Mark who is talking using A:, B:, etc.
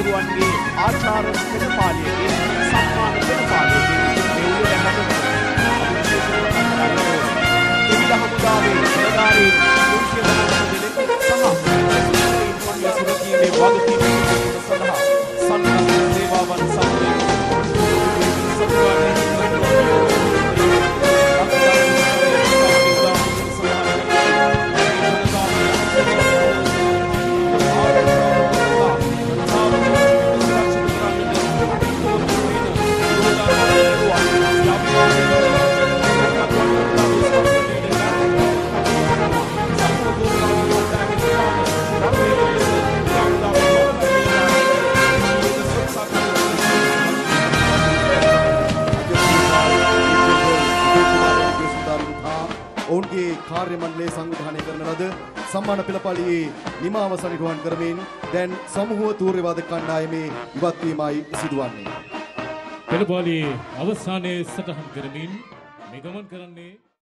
A: රජ්ජුරුවන්ගේ ආචාර පෙරපාලියකින් කාර්ය මණ්ඩලය සංවිධානය කරන ලද සම්මාන පෙළපාලියේ නිමාව සනිටුවන් කරමින් දැන් සමූහ තූර්ය වාදක කණ්ඩායමේ ඉවත් වීමයි සිදුවන්නේ.
B: පෙළපාලියේ අවසානයේ සටහන් කරමින් නිගමන් කරන්නේ